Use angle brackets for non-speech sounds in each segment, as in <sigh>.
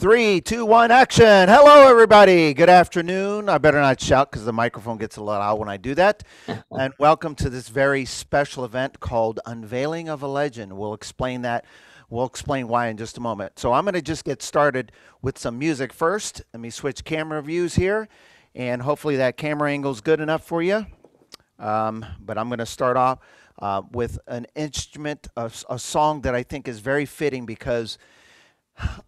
Three, two, one, action. Hello, everybody. Good afternoon. I better not shout because the microphone gets a lot loud when I do that. <laughs> and welcome to this very special event called Unveiling of a Legend. We'll explain that. We'll explain why in just a moment. So I'm going to just get started with some music first. Let me switch camera views here, and hopefully that camera angle is good enough for you. Um, but I'm going to start off uh, with an instrument, a, a song that I think is very fitting because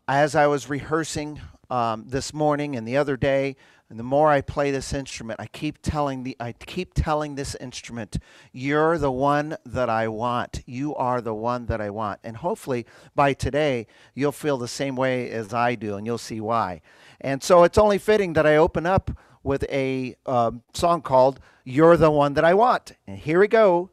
as I was rehearsing um, this morning and the other day, and the more I play this instrument, I keep telling the I keep telling this instrument, "You're the one that I want. You are the one that I want." And hopefully, by today, you'll feel the same way as I do, and you'll see why. And so, it's only fitting that I open up with a uh, song called "You're the One That I Want." And here we go.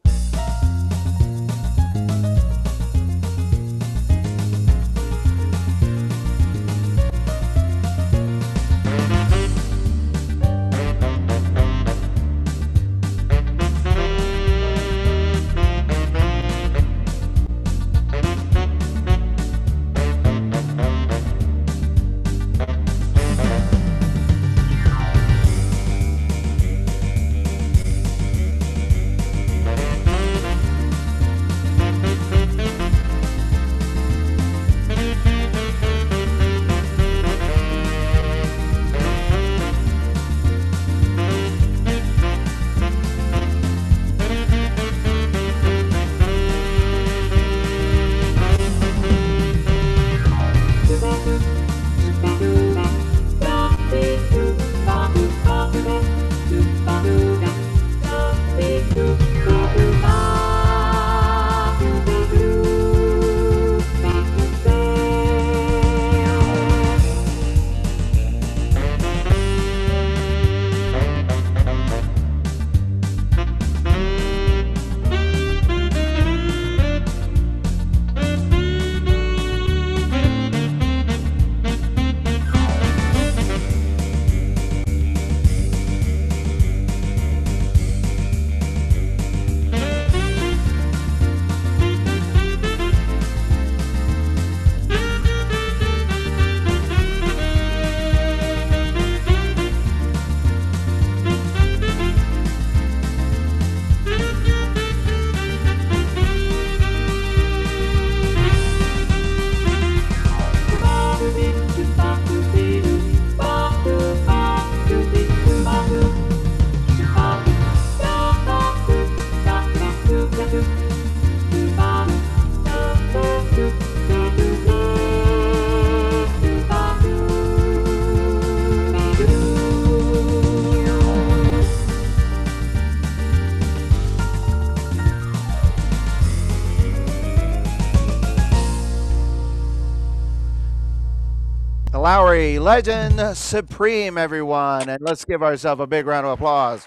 Legend Supreme, everyone. And let's give ourselves a big round of applause.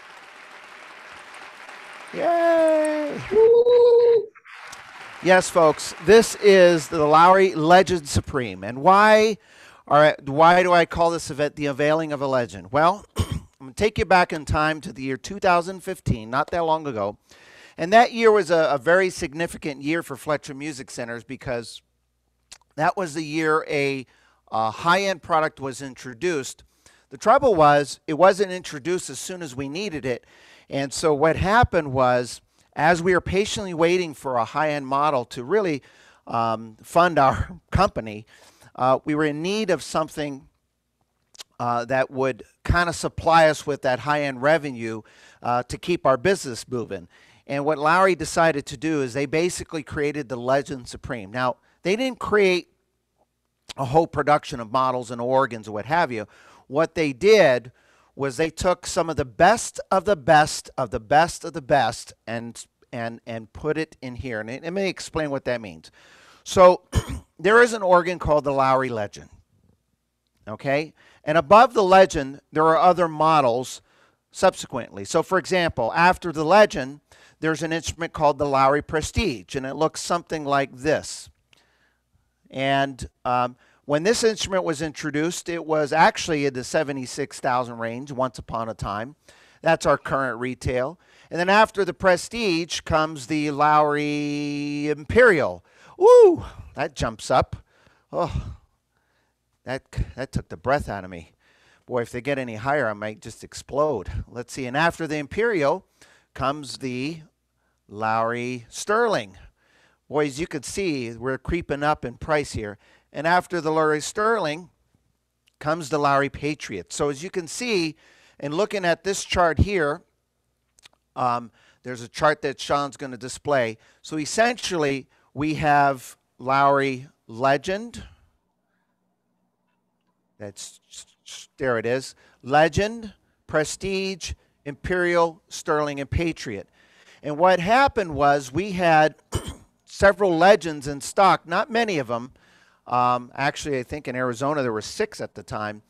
Yay! Yes, folks, this is the Lowrey Legend Supreme. And why, are, why do I call this event the unveiling of a legend? Well, <clears throat> I'm going to take you back in time to the year 2015, not that long ago. And that year was a, a very significant year for Fletcher Music Centers because that was the year a uh, high-end product was introduced. The trouble was it wasn't introduced as soon as we needed it. And so what happened was as we were patiently waiting for a high-end model to really um, fund our <laughs> company, uh, we were in need of something uh, that would kind of supply us with that high-end revenue uh, to keep our business moving. And what Lowrey decided to do is they basically created the Legend Supreme. Now, they didn't create a whole production of models and organs or what have you. What they did was they took some of the best of the best of the best of the best and and and put it in here. And let me explain what that means. So <clears throat> there is an organ called the Lowrey Legend. Okay? And above the legend, there are other models subsequently. So for example, after the legend, there's an instrument called the Lowrey Prestige, and it looks something like this. And um, when this instrument was introduced, it was actually in the 76,000 range once upon a time. That's our current retail. And then after the Prestige comes the Lowrey Imperial. Woo! That jumps up. Oh. That, that took the breath out of me. Boy, if they get any higher, I might just explode. Let's see. And after the Imperial comes the Lowrey Sterling. Boys, you could see we're creeping up in price here. And after the Lowrey Sterling comes the Lowrey Patriot. So as you can see, and looking at this chart here, um, there's a chart that Sean's going to display. So essentially, we have Lowrey Legend. That's there it is. Legend, Prestige, Imperial, Sterling, and Patriot. And what happened was we had <clears throat> several legends in stock, not many of them. Um, actually, I think in Arizona there were six at the time.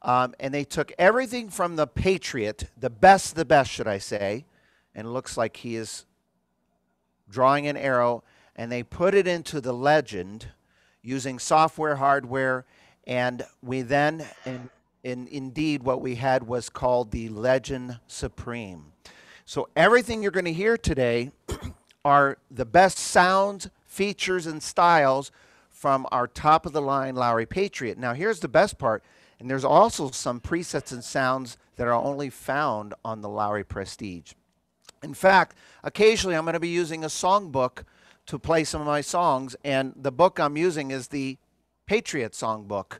Um, and they took everything from the Patriot, the best, the best, should I say, and it looks like he is drawing an arrow, and they put it into the legend using software, hardware, and we then, in, in, indeed, what we had was called the Legend Supreme. So everything you're going to hear today <clears throat> are the best sounds, features, and styles from our top of the line Lowrey Patriot. Now, here's the best part, and there's also some presets and sounds that are only found on the Lowrey Prestige. In fact, occasionally I'm going to be using a songbook to play some of my songs, and the book I'm using is the Patriot Songbook.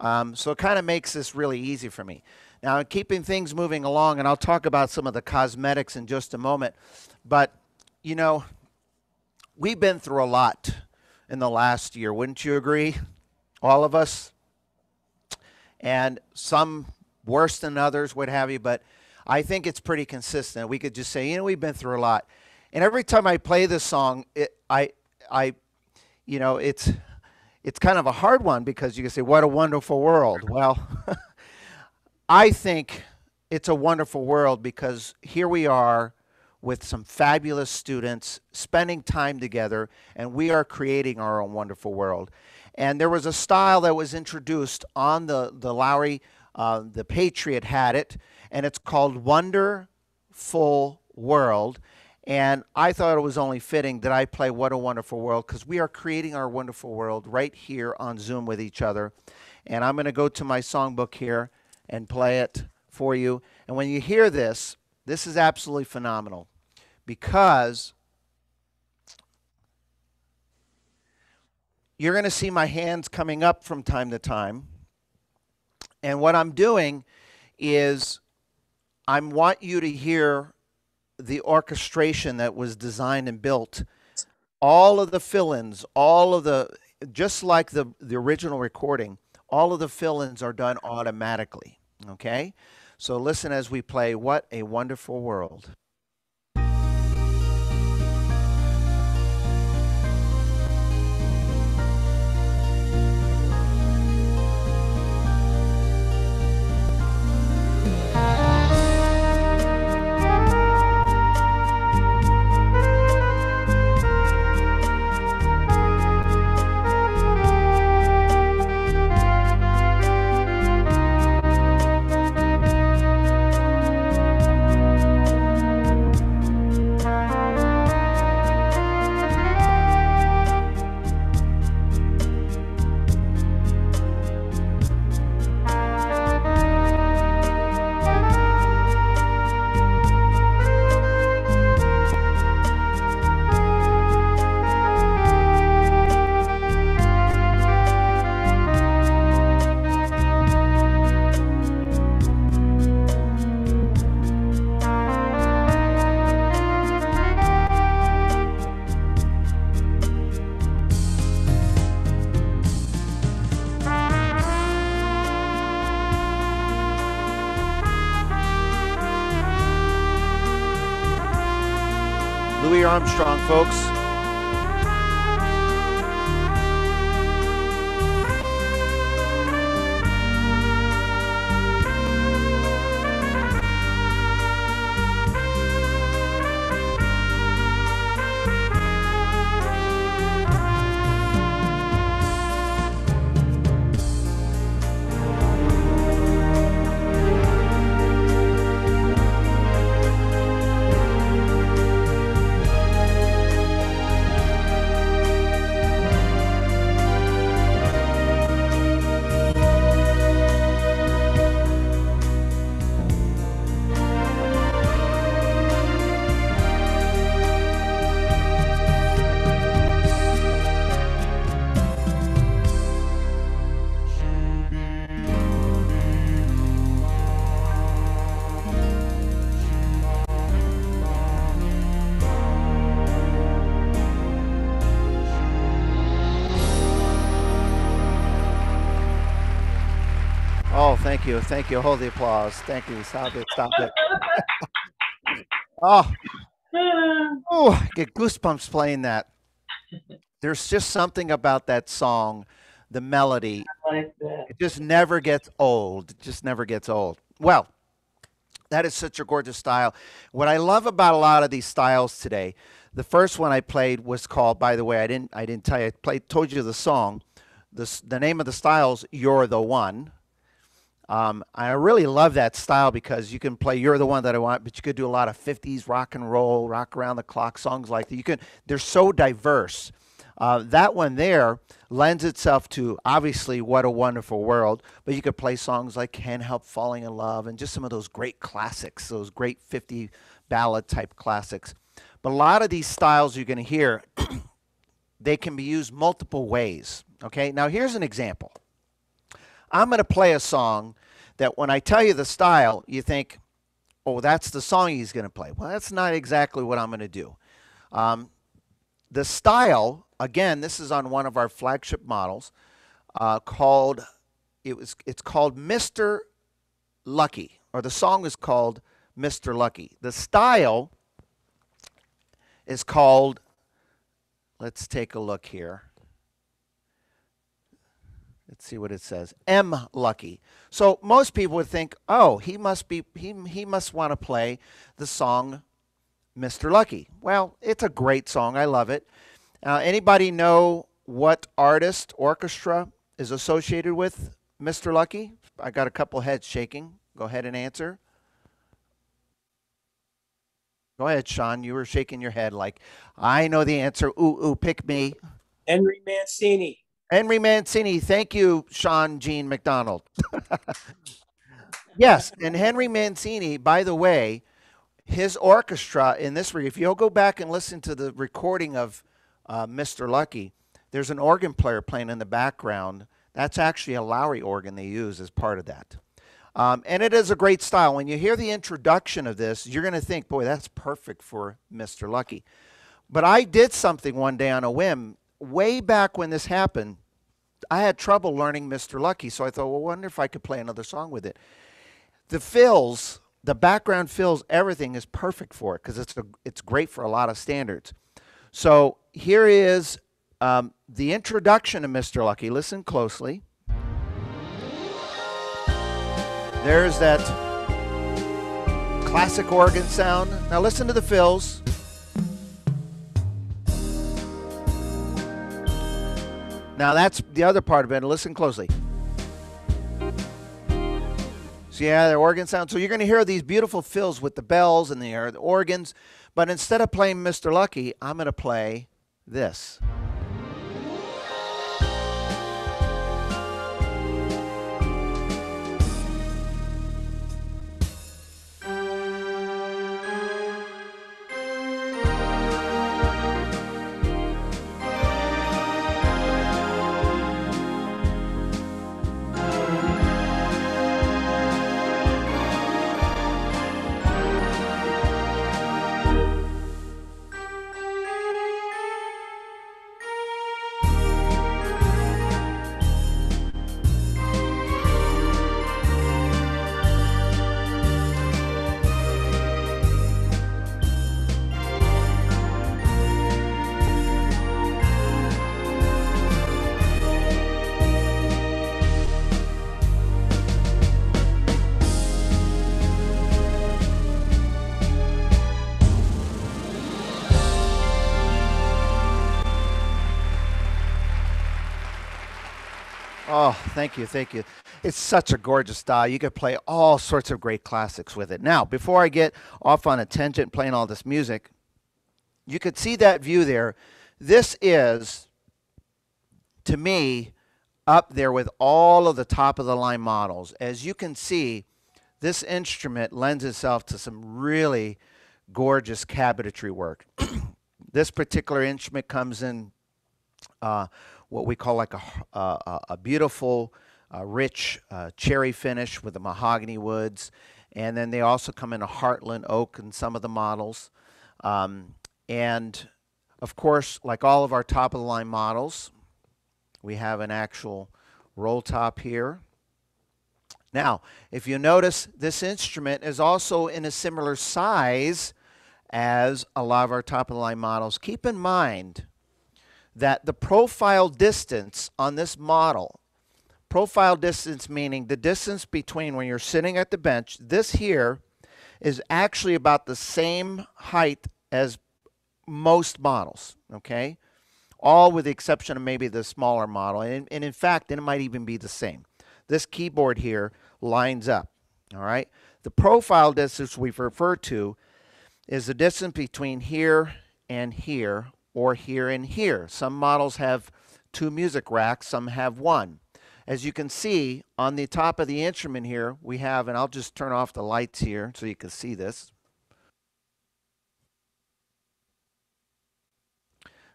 Um, so it kind of makes this really easy for me. Now, keeping things moving along, and I'll talk about some of the cosmetics in just a moment, but you know, we've been through a lot in the last year, wouldn't you agree? All of us. And some worse than others, what have you, but I think it's pretty consistent. We could just say, you know, we've been through a lot. And every time I play this song, it, I, I, you know, it's, it's kind of a hard one because you can say, what a wonderful world. Well, <laughs> I think it's a wonderful world because here we are with some fabulous students spending time together, and we are creating our own wonderful world. And there was a style that was introduced on the, the Lowrey, uh, the Patriot had it, and it's called Wonderful World. And I thought it was only fitting that I play What a Wonderful World because we are creating our wonderful world right here on Zoom with each other. And I'm going to go to my songbook here and play it for you. And when you hear this, this is absolutely phenomenal because you're going to see my hands coming up from time to time. And what I'm doing is I want you to hear the orchestration that was designed and built. All of the fill-ins, all of the just like the the original recording, all of the fill-ins are done automatically, okay? So listen as we play What a Wonderful World. Folks. Thank you. Thank you. Hold the applause. Thank you. Stop it. Stop it. <laughs> oh, oh, I get goosebumps playing that. There's just something about that song, the melody. like. It just never gets old. It just never gets old. Well, that is such a gorgeous style. What I love about a lot of these styles today, the first one I played was called, by the way, I didn't I didn't tell you, I played told you the song. The, the name of the style's You're the One. Um, I really love that style because you can play "You're the One That I Want," but you could do a lot of '50s rock and roll, rock around the clock songs like that. You can. They're so diverse. Uh, that one there lends itself to obviously "What a Wonderful World," but you could play songs like "Can't Help Falling in Love" and just some of those great classics, those great '50 ballad type classics. But a lot of these styles you're going to hear, <coughs> they can be used multiple ways. Okay, now here's an example. I'm going to play a song that when I tell you the style, you think, oh, that's the song he's going to play. Well, that's not exactly what I'm going to do. Um, the style, again, this is on one of our flagship models uh, called, it was, it's called Mr. Lucky, or the song is called Mr. Lucky. The style is called, let's take a look here. Let's see what it says. M Lucky. So most people would think, oh, he must be he he must want to play the song Mr. Lucky. Well, it's a great song. I love it. Uh, anybody know what artist orchestra is associated with Mr. Lucky? I got a couple heads shaking. Go ahead and answer. Go ahead, Sean. You were shaking your head like, I know the answer. Ooh, ooh, pick me. Henry Mancini. Henry Mancini. Thank you, Sean Jean McDonald. yes, and Henry Mancini, by the way, his orchestra in this, if you'll go back and listen to the recording of uh, Mr. Lucky, there's an organ player playing in the background. That's actually a Lowrey organ they use as part of that. Um, and it is a great style. When you hear the introduction of this, you're going to think, boy, that's perfect for Mr. Lucky. But I did something one day on a whim, way back when this happened. I had trouble learning Mr. Lucky, so I thought, well, wonder if I could play another song with it. The fills, the background fills, everything is perfect for it because it's a, it's great for a lot of standards. So here is um, the introduction to Mr. Lucky. Listen closely. There's that classic organ sound. Now listen to the fills. Now that's the other part of it. Listen closely. So yeah, the organ sound. So you're going to hear these beautiful fills with the bells and the, the organs, but instead of playing Mr. Lucky, I'm going to play this. Thank you, thank you. It's such a gorgeous style. You could play all sorts of great classics with it. Now, before I get off on a tangent playing all this music, you could see that view there. This is, to me, up there with all of the top of the line models. As you can see, this instrument lends itself to some really gorgeous cabinetry work. <clears throat> this particular instrument comes in uh, what we call like a, a, a beautiful, uh, rich uh, cherry finish with the mahogany woods. And then they also come in a heartland oak in some of the models. Um, and of course, like all of our top of the line models, we have an actual roll top here. Now, if you notice, this instrument is also in a similar size as a lot of our top of the line models. Keep in mind that the profile distance on this model, profile distance meaning the distance between when you're sitting at the bench, this here is actually about the same height as most models, okay? All with the exception of maybe the smaller model. And, and in fact, it might even be the same. This keyboard here lines up, all right? The profile distance we've referred to is the distance between here and here or here and here. Some models have two music racks, some have one. As you can see on the top of the instrument here, we have, and I'll just turn off the lights here so you can see this.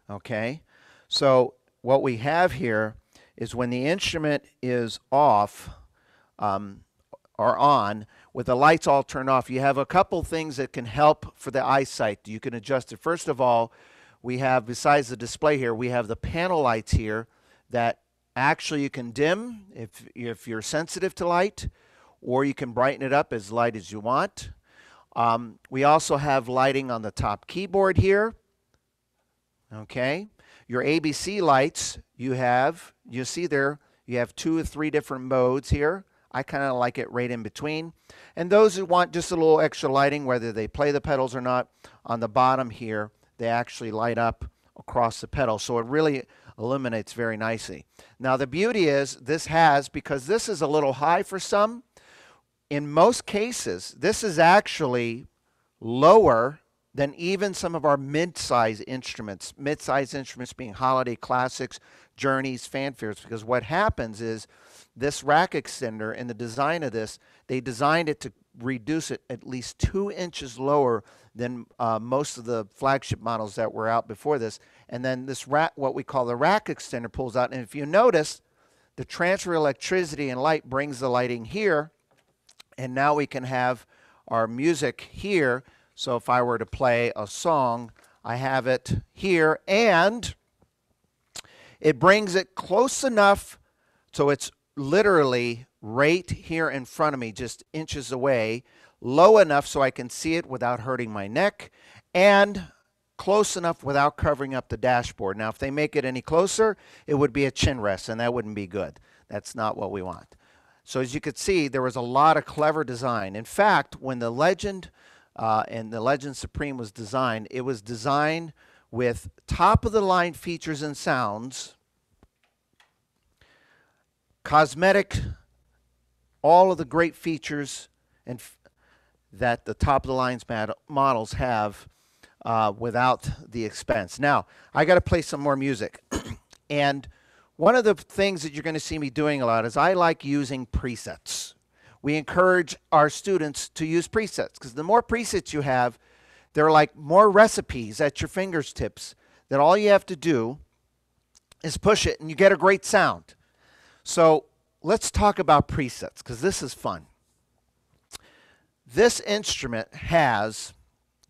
Okay, so what we have here is when the instrument is off um, or on, with the lights all turned off, you have a couple things that can help for the eyesight. You can adjust it. First of all, we have, besides the display here, we have the panel lights here that actually you can dim if, if you're sensitive to light, or you can brighten it up as light as you want. Um, we also have lighting on the top keyboard here. Okay. Your ABC lights, you have, you see there, you have two or three different modes here. I kind of like it right in between. And those who want just a little extra lighting, whether they play the pedals or not, on the bottom here, they actually light up across the pedal. So it really illuminates very nicely. Now the beauty is this has, because this is a little high for some, in most cases, this is actually lower than even some of our mid-size instruments, mid-size instruments being holiday classics, journeys, fanfares, because what happens is this rack extender and the design of this, they designed it to reduce it at least two inches lower than uh, most of the flagship models that were out before this. And then this rack, what we call the rack extender pulls out. And if you notice, the transfer electricity and light brings the lighting here. And now we can have our music here. So if I were to play a song, I have it here. And it brings it close enough so it's literally right here in front of me, just inches away, low enough so I can see it without hurting my neck, and close enough without covering up the dashboard. Now, if they make it any closer, it would be a chin rest, and that wouldn't be good. That's not what we want. So as you could see, there was a lot of clever design. In fact, when the Legend uh, and the Legend Supreme was designed, it was designed with top-of-the-line features and sounds cosmetic, all of the great features and that the top of the lines models have uh, without the expense. Now, I got to play some more music. <clears throat> and one of the things that you're going to see me doing a lot is I like using presets. We encourage our students to use presets because the more presets you have, they're like more recipes at your fingertips that all you have to do is push it and you get a great sound. So let's talk about presets because this is fun. This instrument has,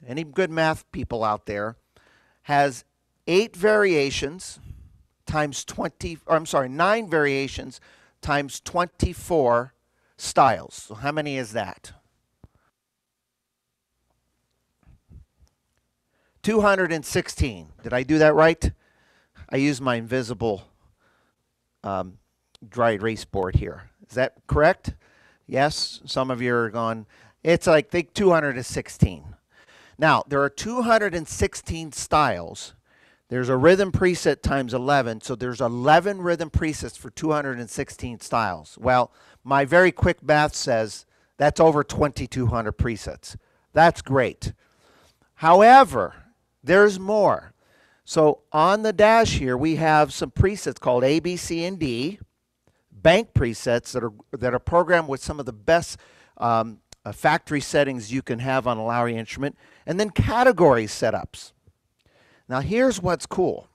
any good math people out there, has eight variations times 20, or I'm sorry, nine variations times 24 styles. So how many is that? 216. Did I do that right? I use my invisible um, dry erase board here. Is that correct? Yes, some of you are going, it's like think 216. Now, there are 216 styles. There's a rhythm preset times 11, so there's 11 rhythm presets for 216 styles. Well, my very quick math says that's over 2,200 presets. That's great. However, there's more. So on the dash here, we have some presets called A, B, C, and D bank presets that are that are programmed with some of the best um, uh, factory settings you can have on a Lowrey instrument, and then category setups. Now here's what's cool.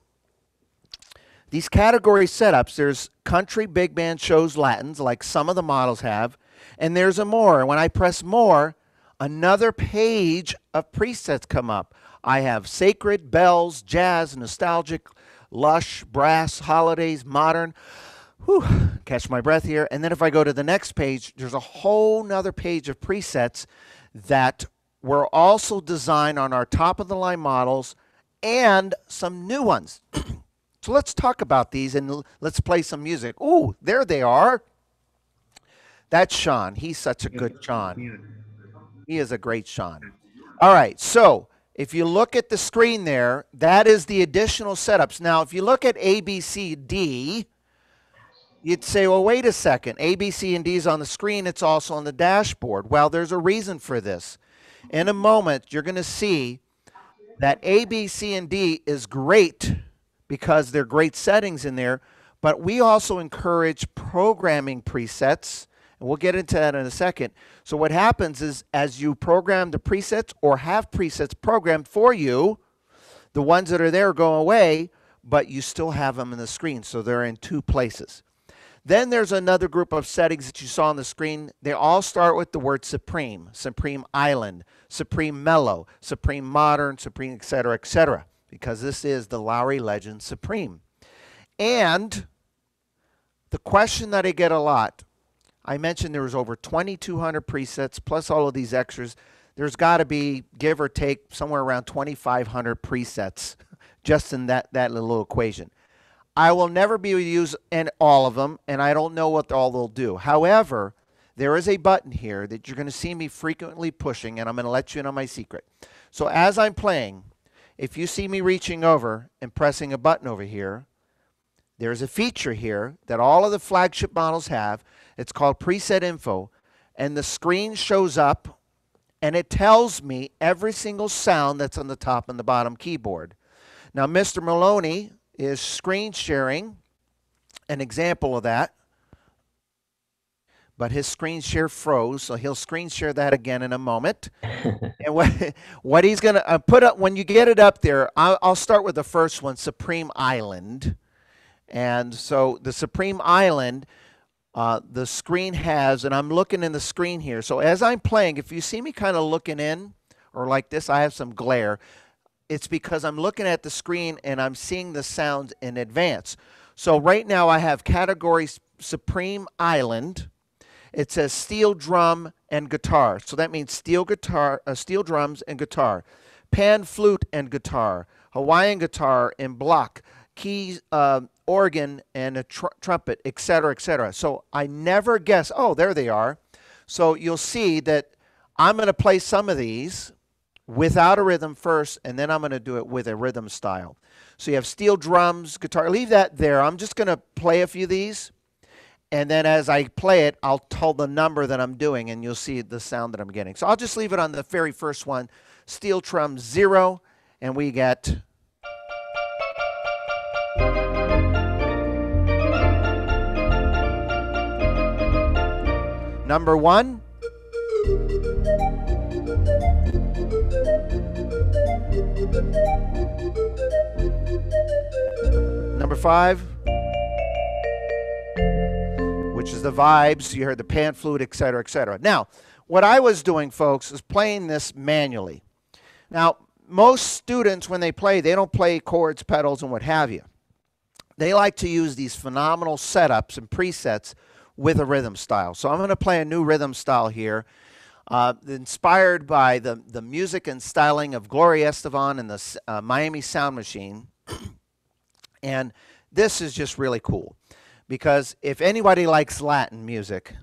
These category setups, there's country, big band, shows, Latins, like some of the models have, and there's a more. When I press more, another page of presets come up. I have sacred, bells, jazz, nostalgic, lush, brass, holidays, modern whew, catch my breath here. And then if I go to the next page, there's a whole nother page of presets that were also designed on our top of the line models and some new ones. <clears throat> so let's talk about these and let's play some music. Ooh, there they are. That's Sean. He's such a good Sean. He is a great Sean. All right, so if you look at the screen there, that is the additional setups. Now, if you look at A, B, C, D, you'd say, well, wait a second. A, B, C, and D is on the screen. It's also on the dashboard. Well, there's a reason for this. In a moment, you're going to see that A, B, C, and D is great because they're great settings in there, but we also encourage programming presets, and we'll get into that in a second. So what happens is as you program the presets or have presets programmed for you, the ones that are there go away, but you still have them in the screen, so they're in two places. Then there's another group of settings that you saw on the screen. They all start with the word Supreme, Supreme Island, Supreme Mellow, Supreme Modern, Supreme, etc., etc., because this is the Lowrey Legend Supreme. And the question that I get a lot, I mentioned there was over 2,200 presets plus all of these extras. There's got to be, give or take, somewhere around 2,500 presets <laughs> just in that, that little equation. I will never be able to use in all of them, and I don't know what all they'll do. However, there is a button here that you're going to see me frequently pushing, and I'm going to let you in on my secret. So as I'm playing, if you see me reaching over and pressing a button over here, there's a feature here that all of the flagship models have. It's called Preset Info, and the screen shows up, and it tells me every single sound that's on the top and the bottom keyboard. Now, Mr. Maloney is screen sharing an example of that. But his screen share froze, so he'll screen share that again in a moment. <laughs> and what, what he's going to uh, put up, when you get it up there, I'll, I'll start with the first one Supreme Island. And so the Supreme Island, uh, the screen has, and I'm looking in the screen here. So as I'm playing, if you see me kind of looking in or like this, I have some glare it's because I'm looking at the screen and I'm seeing the sounds in advance. So right now I have category Supreme Island. It says steel drum and guitar. So that means steel guitar, uh, steel drums and guitar, pan flute and guitar, Hawaiian guitar and block, keys, uh, organ and a tr- trumpet, etc., etc. So I never guess. Oh, there they are. So you'll see that I'm going to play some of these without a rhythm first, and then I'm going to do it with a rhythm style. So you have steel drums, guitar. Leave that there. I'm just going to play a few of these. And then as I play it, I'll tell the number that I'm doing, and you'll see the sound that I'm getting. So I'll just leave it on the very first one steel drum zero, and we get. Number one. Five, which is the vibes. You heard the pan flute, etc., etc. Now, what I was doing, folks, is playing this manually. Now, most students, when they play, they don't play chords, pedals, and what have you. They like to use these phenomenal setups and presets with a rhythm style. So I'm going to play a new rhythm style here uh, inspired by the, the music and styling of Gloria Estefan and the uh, Miami Sound Machine. And this is just really cool because if anybody likes Latin music,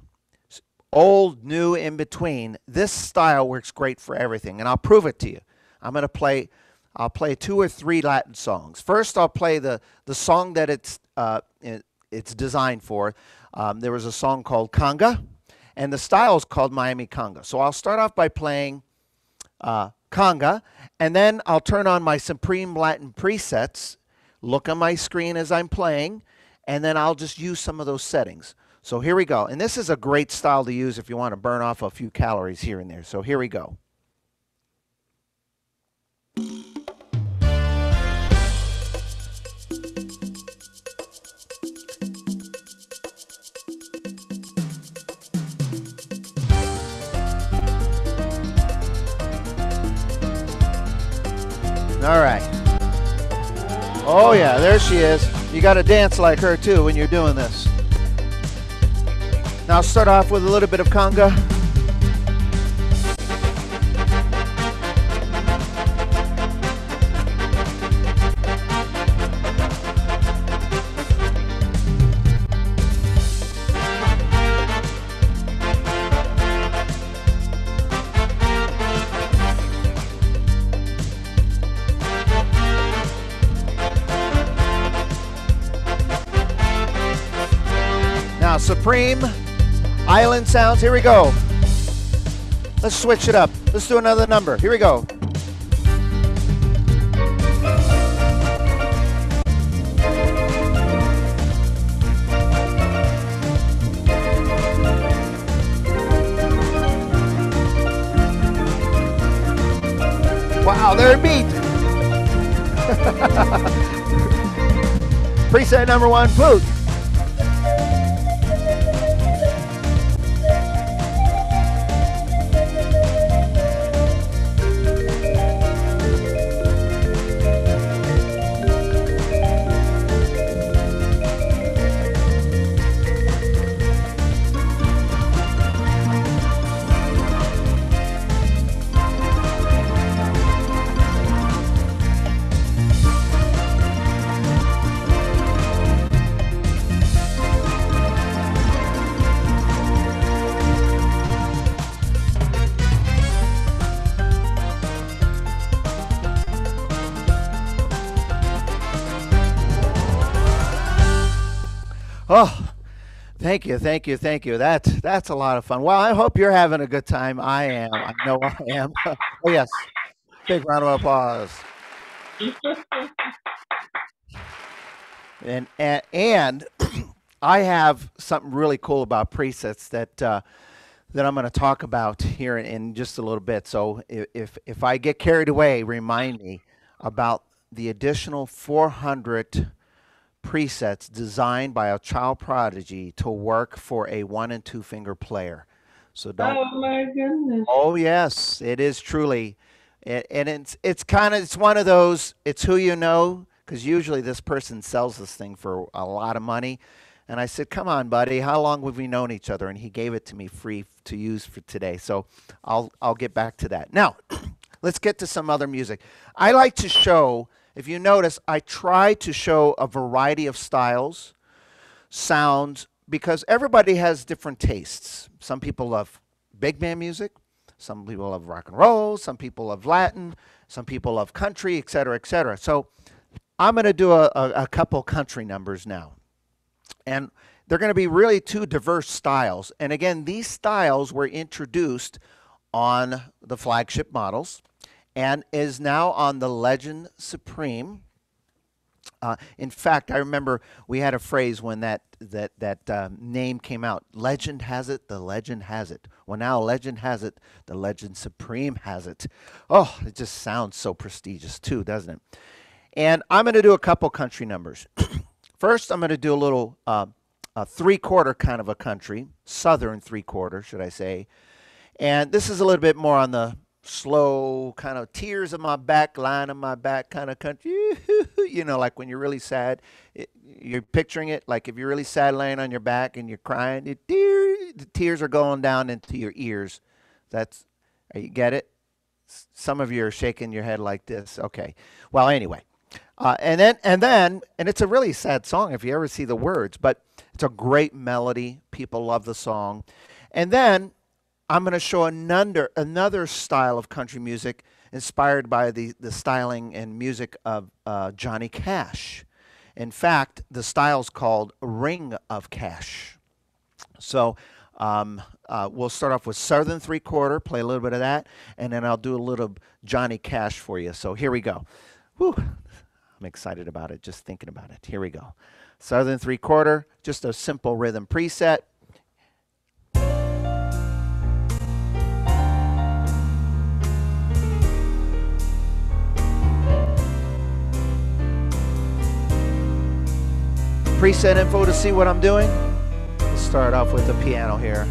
old, new, in between, this style works great for everything. And I'll prove it to you. I'm going to play. I'll play two or three Latin songs. First, I'll play the, the song that it's, uh, it, it's designed for. Um, there was a song called Conga and the style is called Miami Conga. So I'll start off by playing uh, Conga, and then I'll turn on my Supreme Latin presets, look on my screen as I'm playing, and then I'll just use some of those settings. So here we go. And this is a great style to use if you want to burn off a few calories here and there. So here we go. All right. Oh yeah, there she is. You got to dance like her too when you're doing this. Now start off with a little bit of conga. Sounds. Here we go. Let's switch it up. Let's do another number. Here we go. Wow, they're beat. <laughs> Preset number one, flute. Thank you, thank you, thank you. That's that's a lot of fun. Well, I hope you're having a good time. I am. I know I am. <laughs> oh yes, big round of applause. And and, and <clears throat> I have something really cool about presets that uh, that I'm going to talk about here in, in just a little bit. So if, if if I get carried away, remind me about the additional 400 presets designed by a child prodigy to work for a one and two finger player. So don't. Oh my goodness. Oh yes, it is truly, and, and it's it's kind of it's one of those. It's who you know because usually this person sells this thing for a lot of money. And I said, "Come on, buddy, how long have we known each other?" And he gave it to me free to use for today. So I'll I'll get back to that now. <clears throat> let's get to some other music. I like to show if you notice, I try to show a variety of styles, sounds, because everybody has different tastes. Some people love big band music, some people love rock and roll, some people love Latin, some people love country, etc., etc. So I'm going to do a, a, a couple country numbers now. And they're going to be really two diverse styles. And again, these styles were introduced on the flagship models and is now on the Legend Supreme. Uh, in fact, I remember we had a phrase when that that that um, name came out. Legend has it, the legend has it. Well, now Legend has it, the Legend Supreme has it. Oh, it just sounds so prestigious too, doesn't it? And I'm going to do a couple country numbers. <clears throat> First, I'm going to do a little uh, a three quarter kind of a country, southern three quarter, should I say? And this is a little bit more on the slow, kind of tears in my back, line in my back kind of country. <laughs> you know, like when you're really sad, it, you're picturing it like if you're really sad laying on your back and you're crying, it, the tears are going down into your ears. That's, you get it? Some of you are shaking your head like this. Okay. Well, anyway. Uh, and then, and then, and it's a really sad song if you ever see the words, but it's a great melody. People love the song. And then I'm going to show another, another style of country music inspired by the, the styling and music of uh, Johnny Cash. In fact, the style is called Ring of Cash. So um, uh, we'll start off with Southern Three Quarter, play a little bit of that, and then I'll do a little Johnny Cash for you. So here we go. Whew, I'm excited about it, just thinking about it. Here we go. Southern Three Quarter, just a simple rhythm preset. Preset info to see what I'm doing. Let's start off with the piano here.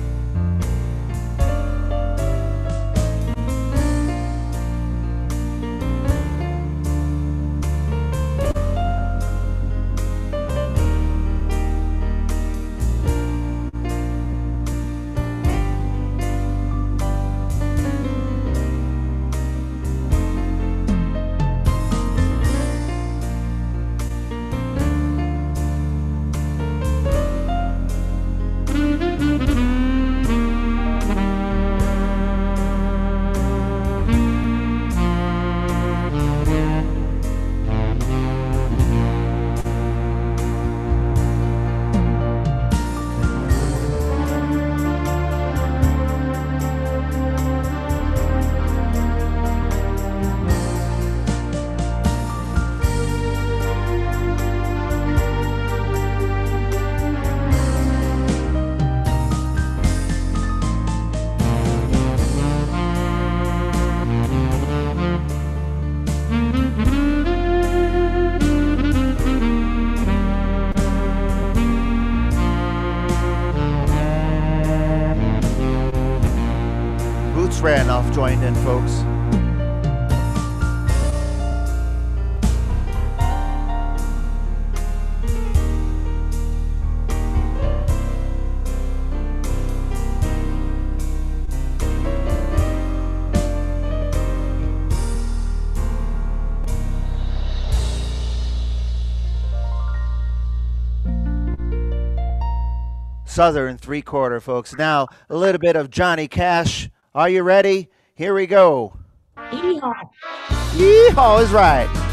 Southern three quarter, folks. Now, a little bit of Johnny Cash. Are you ready? Here we go. Yeehaw. Yeehaw is right.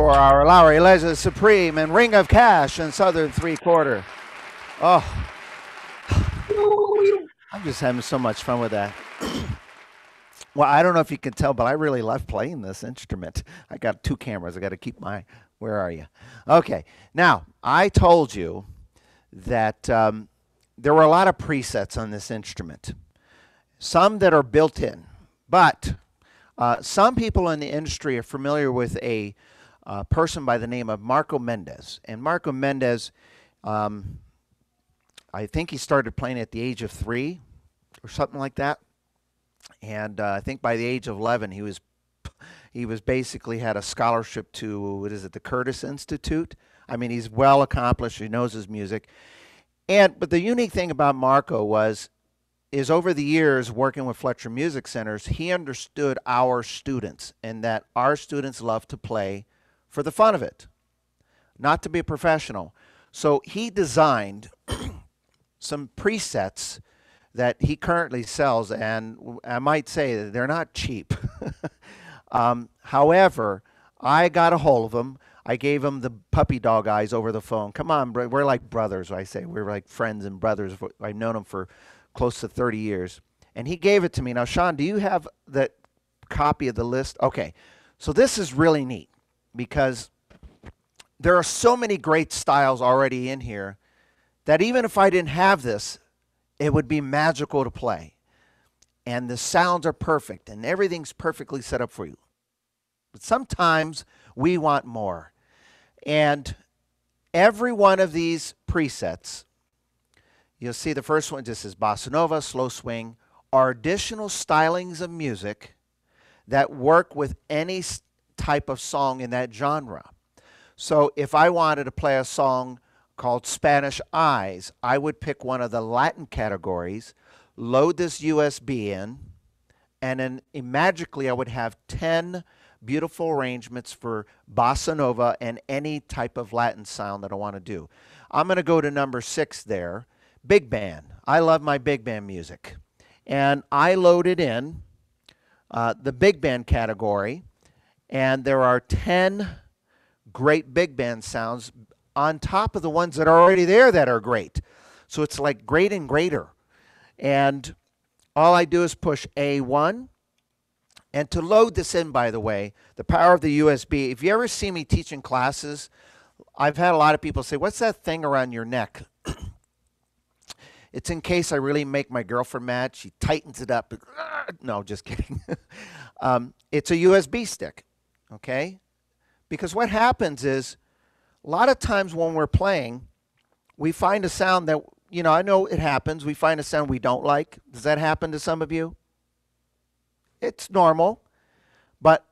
For our Lowrey Legends Supreme and Ring of Cash and Southern three quarter. Oh, I'm just having so much fun with that. <clears throat> well, I don't know if you can tell, but I really love playing this instrument. I got two cameras. I got to keep my. Where are you? Okay. Now, I told you that um, there were a lot of presets on this instrument, some that are built in, but uh, some people in the industry are familiar with a uh, person by the name of Marco Mendez. And Marco Mendez, um, I think he started playing at the age of three or something like that. And uh, I think by the age of 11, he was he was basically had a scholarship to what is it, the Curtis Institute. I mean, he's well accomplished. He knows his music. And but the unique thing about Marco was is over the years working with Fletcher Music Centers, he understood our students and that our students love to play for the fun of it, not to be a professional. So he designed <clears throat> some presets that he currently sells, and I might say that they're not cheap. <laughs> um, however, I got a hold of them. I gave him the puppy dog eyes over the phone. Come on, bro. we're like brothers. I say we're like friends and brothers. I've known him for close to 30 years. And he gave it to me. Now, Sean, do you have that copy of the list? Okay. So this is really neat because there are so many great styles already in here that even if I didn't have this, it would be magical to play. And the sounds are perfect and everything's perfectly set up for you. But sometimes we want more. And every one of these presets You'll see the first one just says bossa nova, slow swing, are additional stylings of music that work with any type of song in that genre. So if I wanted to play a song called Spanish Eyes, I would pick one of the Latin categories, load this USB in, and then magically I would have 10 beautiful arrangements for bossa nova and any type of Latin sound that I want to do. I'm going to go to number six there big band. I love my big band music. And I loaded in uh, the big band category, and there are 10 great big band sounds on top of the ones that are already there that are great. So it's like great and greater. And all I do is push A1. And to load this in, by the way, the power of the USB, if you ever see me teaching classes, I've had a lot of people say, What's that thing around your neck? <clears throat> It's in case I really make my girlfriend mad. She tightens it up. <laughs> No, just kidding. <laughs> um, it's a USB stick, okay? Because what happens is a lot of times when we're playing, we find a sound that, you know, I know it happens. We find a sound we don't like. Does that happen to some of you? It's normal. But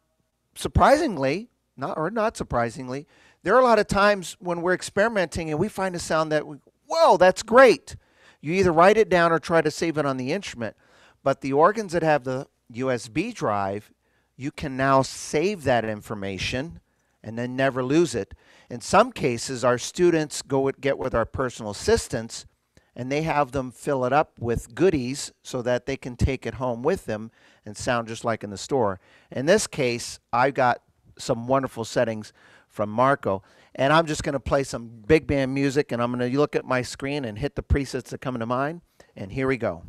surprisingly, not or not surprisingly, there are a lot of times when we're experimenting and we find a sound that, we, whoa, that's great. You either write it down or try to save it on the instrument. But the organs that have the USB drive, you can now save that information and then never lose it. In some cases, our students go get with our personal assistants and they have them fill it up with goodies so that they can take it home with them and sound just like in the store. In this case, I've got some wonderful settings from Marco. And I'm just going to play some big band music and I'm going to look at my screen and hit the presets that come into mind. And here we go.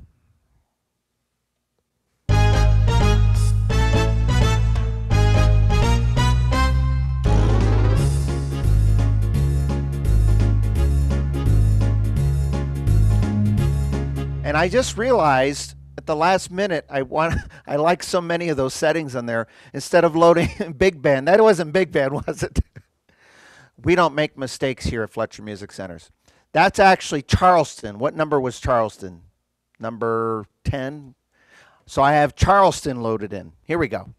And I just realized at the last minute I want <laughs> I like so many of those settings on there instead of loading <laughs> big band. That wasn't big band, <laughs> was it? we don't make mistakes here at Fletcher Music Centers. That's actually Charleston. What number was Charleston? Number 10. So I have Charleston loaded in. Here we go.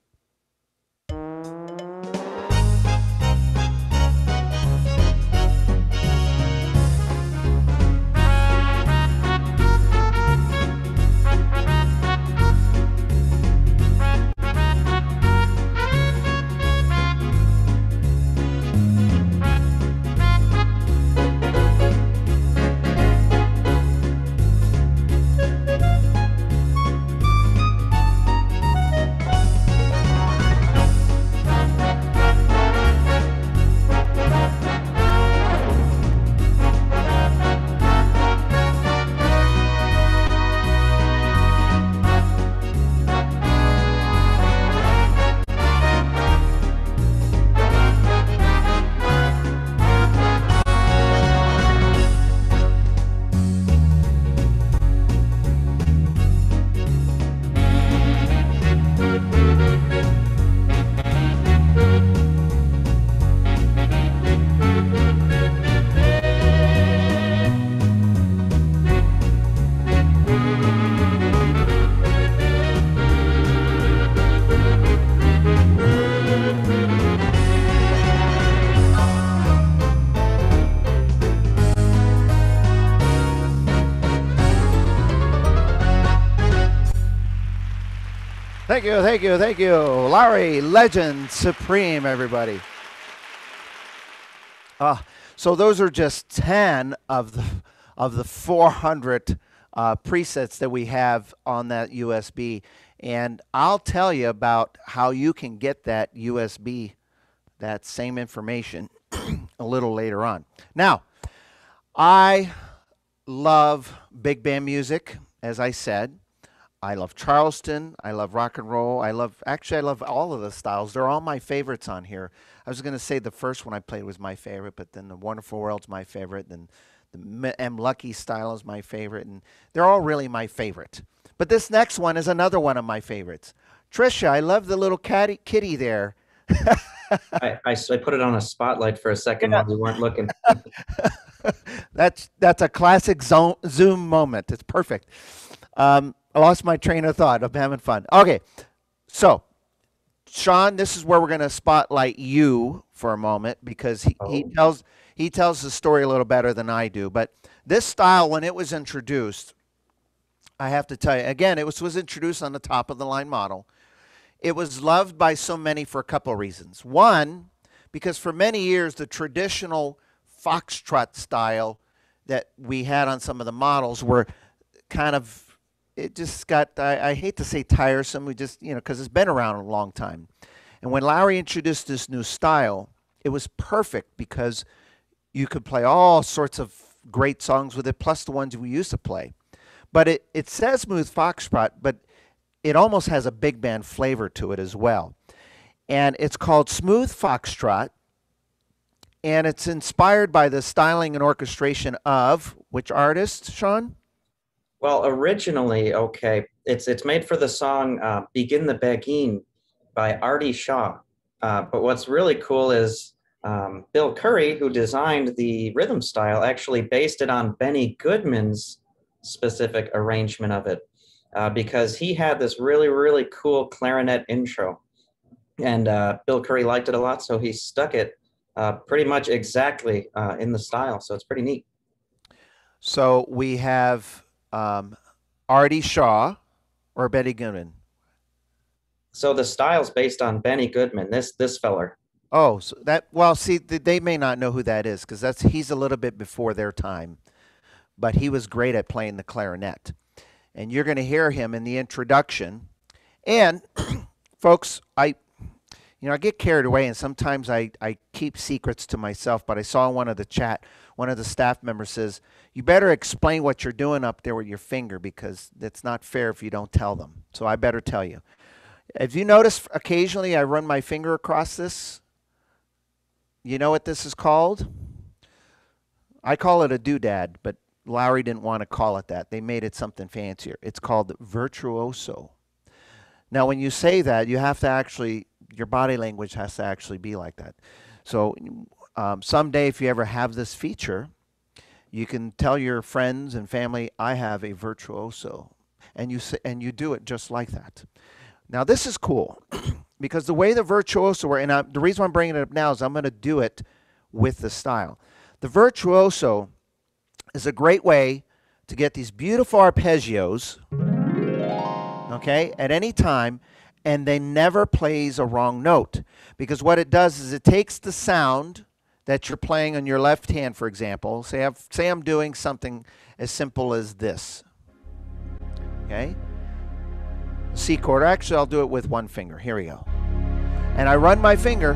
Thank you, thank you, thank you. Lowrey, legend supreme, everybody. Uh, so those are just 10 of the, of the 400 uh, presets that we have on that USB. And I'll tell you about how you can get that USB, that same information, <clears throat> a little later on. Now, I love big band music, as I said. I love Charleston. I love rock and roll. I love, actually, I love all of the styles. They're all my favorites on here. I was going to say the first one I played was my favorite, but then the Wonderful World's my favorite. Then the M. Lucky style is my favorite. And they're all really my favorite. But this next one is another one of my favorites. Trisha, I love the little catty, kitty there. <laughs> I, I, I, put it on a spotlight for a second yeah. while we weren't looking. <laughs> that's that's a classic Zoom moment. It's perfect. Um, I lost my train of thought. I'm having fun. Okay, so Sean, this is where we're going to spotlight you for a moment because he, oh. he tells he tells the story a little better than I do. But this style, when it was introduced, I have to tell you again, it was was introduced on the top of the line model. It was loved by so many for a couple of reasons. One, because for many years the traditional foxtrot style that we had on some of the models were kind of it just got, I, I hate to say tiresome, we just, you know, because it's been around a long time. And when Lowrey introduced this new style, it was perfect because you could play all sorts of great songs with it, plus the ones we used to play. But it, it says Smooth Foxtrot, but it almost has a big band flavor to it as well. And it's called Smooth Foxtrot, and it's inspired by the styling and orchestration of which artist, Sean? Well, originally, okay, it's it's made for the song uh, "Begin the Beguine" by Artie Shaw. Uh, but what's really cool is um, Bill Curry, who designed the rhythm style, actually based it on Benny Goodman's specific arrangement of it, uh, because he had this really really cool clarinet intro, and uh, Bill Curry liked it a lot, so he stuck it uh, pretty much exactly uh, in the style. So it's pretty neat. So we have um, Artie Shaw or Benny Goodman? So the style's based on Benny Goodman, this this feller. Oh, so that well, see, they may not know who that is because that's he's a little bit before their time, but he was great at playing the clarinet, and you're going to hear him in the introduction. And <clears throat> folks, I, you know, I get carried away, and sometimes I I keep secrets to myself. But I saw one of the chat, one of the staff members says, "You better explain what you're doing up there with your finger because it's not fair if you don't tell them." So I better tell you. If you notice, occasionally I run my finger across this you know what this is called? I call it a doodad, but Lowrey didn't want to call it that. They made it something fancier. It's called virtuoso. Now, when you say that, you have to actually, your body language has to actually be like that. So, um, someday, if you ever have this feature, you can tell your friends and family, I have a virtuoso. And you, say, and you do it just like that. Now, this is cool. <clears throat> because the way the virtuoso were, and I, the reason I'm bringing it up now is I'm going to do it with the style. The virtuoso is a great way to get these beautiful arpeggios, okay, at any time, and they never plays a wrong note because what it does is it takes the sound that you're playing on your left hand, for example. Say, I've, say I'm doing something as simple as this, okay. C chord. Actually, I'll do it with one finger. Here we go. And I run my finger.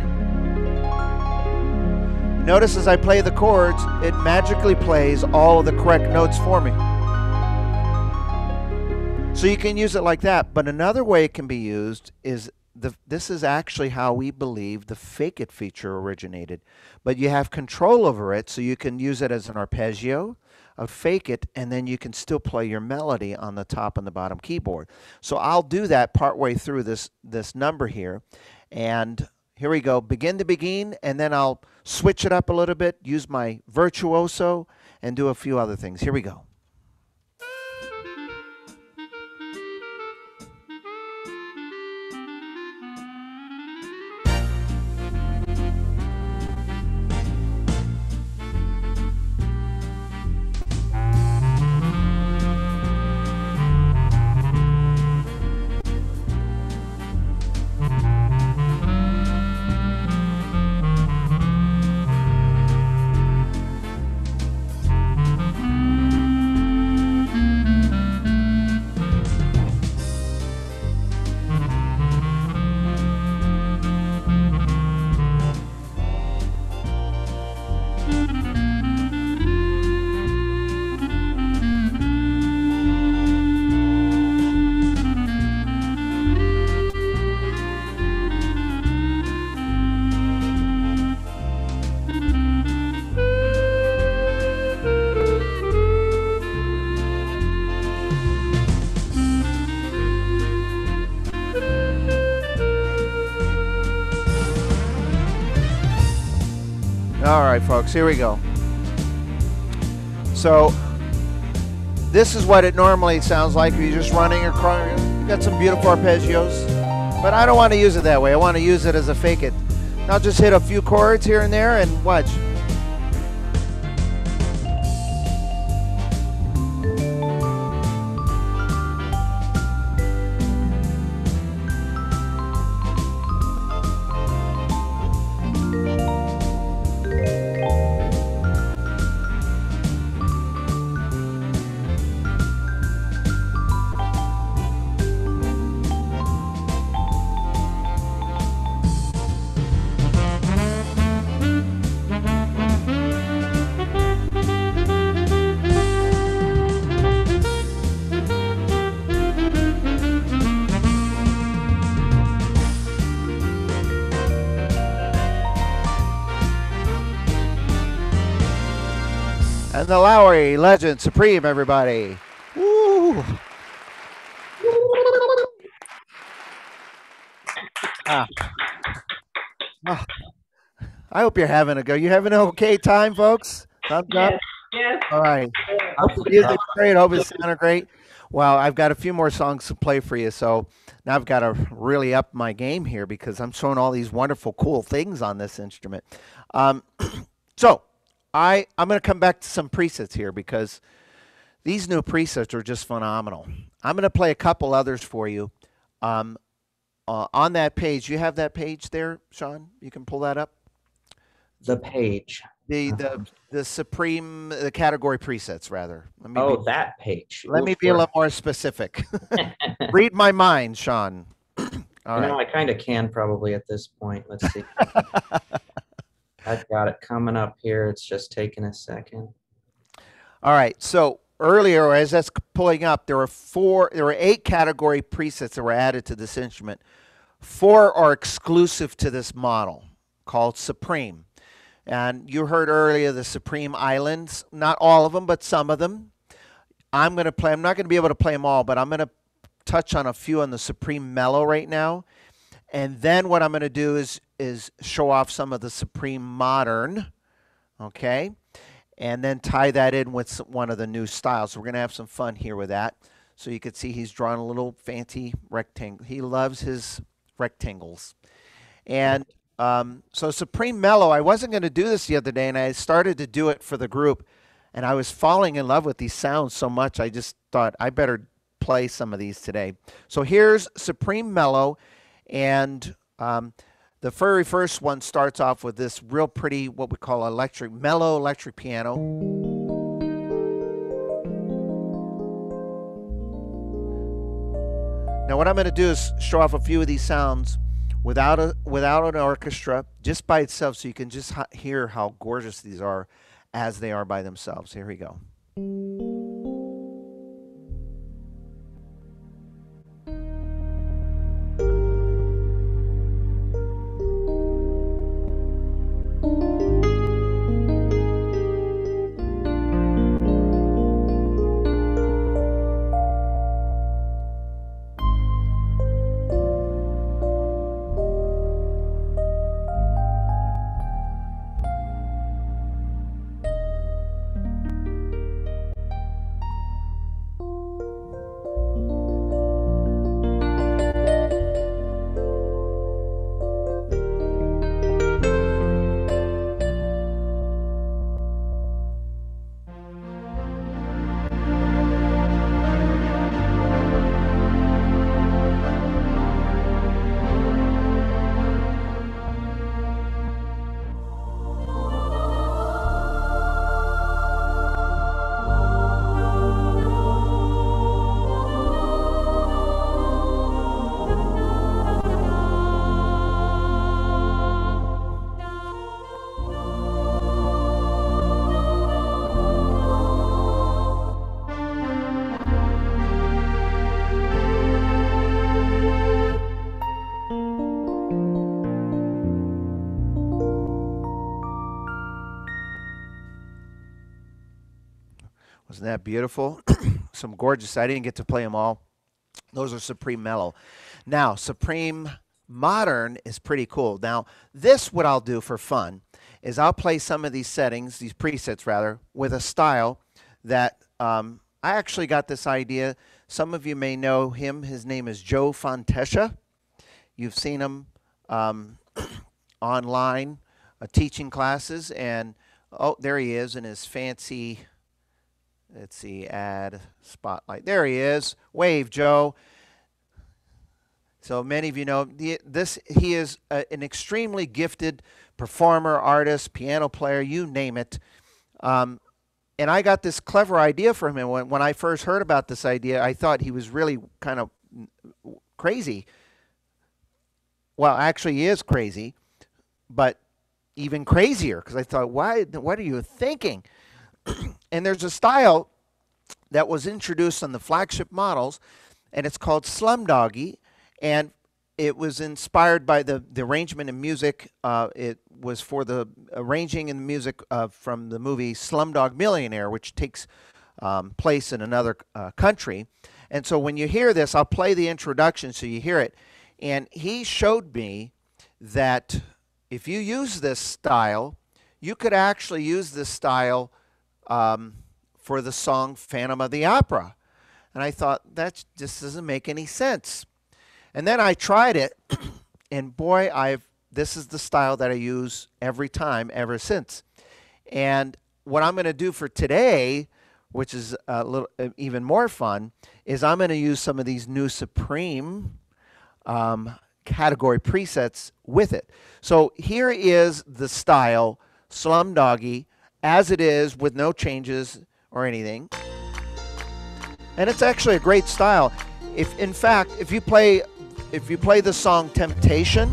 Notice as I play the chords, it magically plays all of the correct notes for me. So you can use it like that. But another way it can be used is the, this is actually how we believe the fake it feature originated. But you have control over it, so you can use it as an arpeggio, a fake it, and then you can still play your melody on the top and the bottom keyboard. So I'll do that partway through this, this number here. And here we go, Begin the Beguine, and then I'll switch it up a little bit, use my virtuoso, and do a few other things. Here we go. Right, folks, here we go. So, this is what it normally sounds like. You're just running across. You got some beautiful arpeggios, but I don't want to use it that way. I want to use it as a fake it. I'll just hit a few chords here and there and watch. Legend Supreme, everybody. Woo! Ah. Ah. I hope you're having a go. You having an okay time, folks? Thumbs up? Yes, yes. All right. Hope the music's great. Hope it sounded great. Well, I've got a few more songs to play for you, so now I've got to really up my game here because I'm showing all these wonderful, cool things on this instrument. Um, <clears throat> so, I I'm going to come back to some presets here because these new presets are just phenomenal. I'm going to play a couple others for you. Um, uh, on that page, you have that page there, Sean? You can pull that up. The page. The the Um, the supreme the category presets rather. Let me Oh, be, that page. let me be a little more specific. <laughs> Read my mind, Sean. <clears throat> All you know. I kind of can probably at this point. Let's see. <laughs> I've got it coming up here. It's just taking a second. All right. So earlier, as that's pulling up, there were four, there were eight category presets that were added to this instrument. Four are exclusive to this model called Supreme. And you heard earlier the Supreme Islands, not all of them, but some of them. I'm going to play, I'm not going to be able to play them all, but I'm going to touch on a few on the Supreme Mellow right now. And then what I'm going to do is is show off some of the Supreme Modern, okay? And then tie that in with one of the new styles. So we're going to have some fun here with that. So you can see he's drawn a little fancy rectangle. He loves his rectangles. And um, so Supreme Mellow, I wasn't going to do this the other day, and I started to do it for the group. And I was falling in love with these sounds so much, I just thought I better play some of these today. So here's Supreme Mellow, and um, the very first one starts off with this real pretty, what we call electric, mellow electric piano. Now, what I'm going to do is show off a few of these sounds without a without an orchestra, just by itself, so you can just hear how gorgeous these are as they are by themselves. Here we go. Wasn't that beautiful? <clears throat> Some gorgeous. I didn't get to play them all. Those are Supreme Mellow. Now, Supreme Modern is pretty cool. Now, this, what I'll do for fun, is I'll play some of these settings, these presets rather, with a style that um, I actually got this idea. Some of you may know him. His name is Joe Fontesha. You've seen him um, <clears throat> online uh, teaching classes, and oh, there he is in his fancy let's see, add spotlight. There he is. Wave, Joe. So many of you know this. He is a, an extremely gifted performer, artist, piano player, you name it. Um, and I got this clever idea from him when, when I first heard about this idea. I thought he was really kind of crazy. Well, actually, he is crazy, but even crazier because I thought, why? What are you thinking? <clears throat> and there's a style that was introduced on the flagship models, and it's called Slumdoggy, and it was inspired by the, the arrangement and music. Uh, it was for the arranging and the music uh, from the movie Slumdog Millionaire, which takes um, place in another uh, country. And so when you hear this, I'll play the introduction so you hear it. And he showed me that if you use this style, you could actually use this style um, for the song Phantom of the Opera. And I thought, that just doesn't make any sense. And then I tried it, <clears throat> and boy, I've this is the style that I use every time ever since. And what I'm going to do for today, which is a little uh, even more fun, is I'm going to use some of these new Supreme um, category presets with it. So here is the style Slumdoggy as it is with no changes or anything. And it's actually a great style. If in fact, if you play if you play the song Temptation,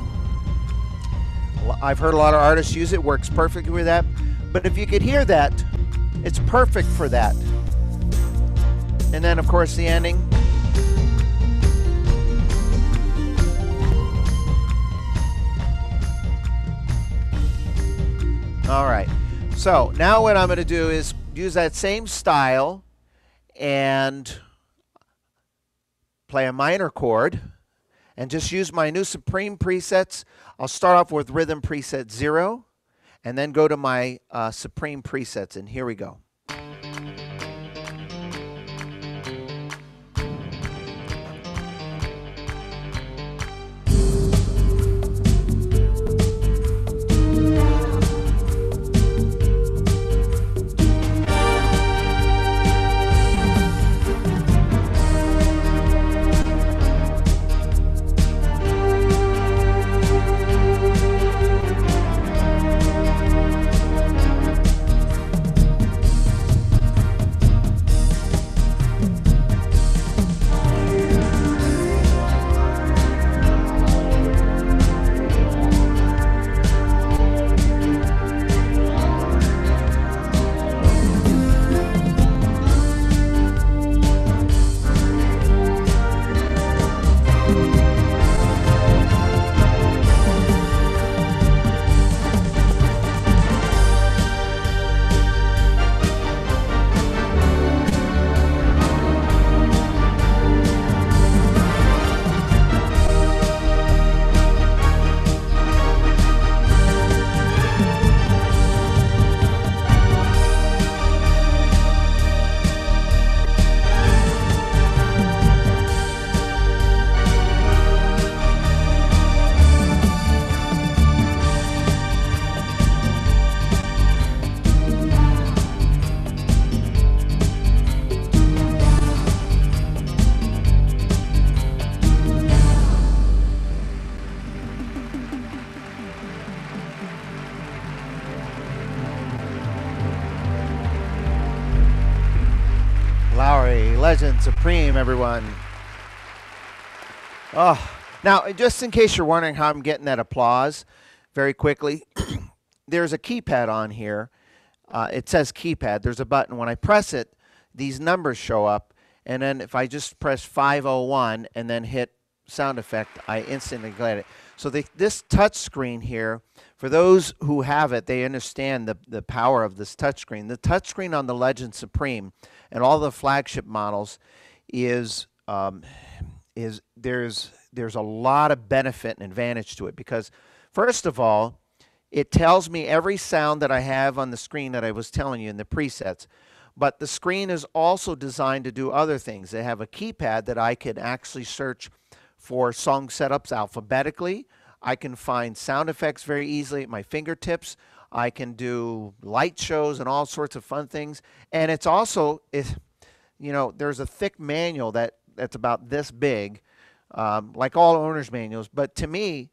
I've heard a lot of artists use it, works perfectly with that. But if you could hear that, it's perfect for that. And then of course the ending. All right. So now what I'm going to do is use that same style and play a minor chord and just use my new Supreme presets. I'll start off with rhythm preset 0 and then go to my uh, Supreme presets and here we go. Oh, now, just in case you're wondering how I'm getting that applause, very quickly, <clears throat> there's a keypad on here. Uh, it says keypad. There's a button. When I press it, these numbers show up. And then if I just press 501 and then hit sound effect, I instantly get it. So the, this touch screen here, for those who have it, they understand the, the power of this touch screen. The touch screen on the Legend Supreme and all the flagship models is um, is there's there's a lot of benefit and advantage to it because first of all it tells me every sound that I have on the screen that I was telling you in the presets. But the screen is also designed to do other things. They have a keypad that I can actually search for song setups alphabetically. I can find sound effects very easily at my fingertips. I can do light shows and all sorts of fun things. And it's also, it, you know, there's a thick manual that that's about this big, um, like all owner's manuals. But to me,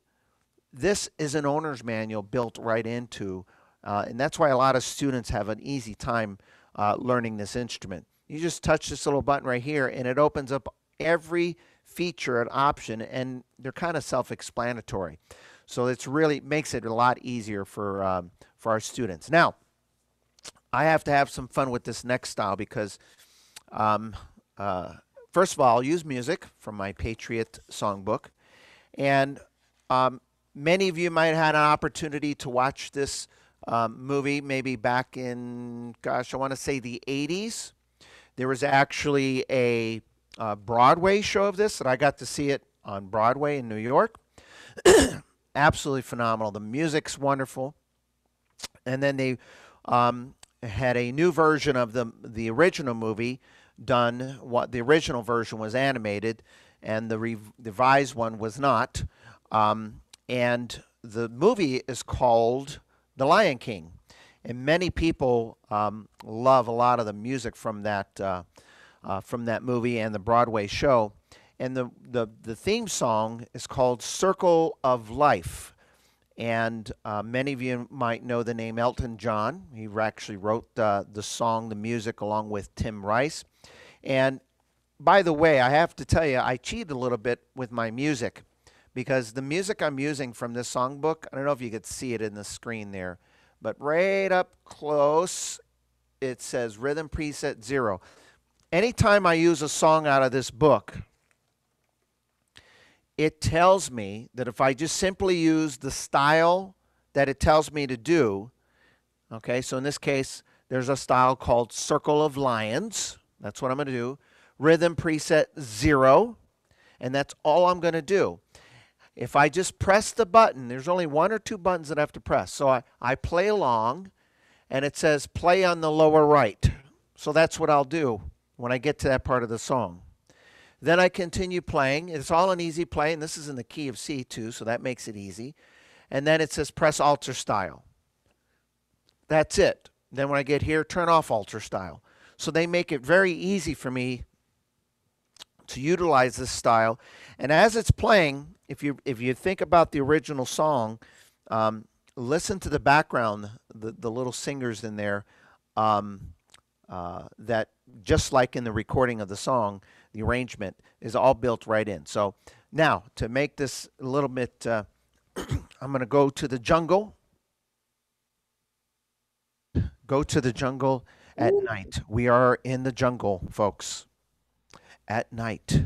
this is an owner's manual built right into, uh, and that's why a lot of students have an easy time uh, learning this instrument. You just touch this little button right here, and it opens up every feature and option, and they're kind of self-explanatory. So it's really makes it a lot easier for um, for our students. Now, I have to have some fun with this next style because, um, uh, first of all, I'll use music from my Patriot songbook. And um, many of you might have had an opportunity to watch this um, movie maybe back in, gosh, I want to say the 80s. There was actually a uh, Broadway show of this that I got to see it on Broadway in New York. <clears throat> Absolutely phenomenal. The music's wonderful and then they um, had a new version of the the original movie done. What the original version was animated, and the revised one was not. Um, and the movie is called The Lion King, and many people um, love a lot of the music from that uh, uh, from that movie and the Broadway show. and the, the, the theme song is called Circle of Life. And uh, many of you might know the name Elton John. He actually wrote uh, the song, the music, along with Tim Rice. And by the way, I have to tell you, I cheated a little bit with my music because the music I'm using from this songbook, I don't know if you could see it in the screen there, but right up close, it says rhythm preset zero. Anytime I use a song out of this book, it tells me that if I just simply use the style that it tells me to do, okay, so in this case, there's a style called Circle of Lions. That's what I'm going to do. Rhythm preset zero, and that's all I'm going to do. If I just press the button, there's only one or two buttons that I have to press. So I, I play along, and it says play on the lower right. So that's what I'll do when I get to that part of the song. Then I continue playing. It's all an easy play, and this is in the key of C2, so that makes it easy. And then it says press alter style. That's it. Then when I get here, turn off alter style. So they make it very easy for me to utilize this style. And as it's playing, if you if you think about the original song, um, listen to the background, the the little singers in there, um, uh, that just like in the recording of the song, the arrangement is all built right in. So now to make this a little bit, uh, <clears throat> I'm going to go to the jungle. Go to the jungle at Ooh. night. We are in the jungle, folks. At night.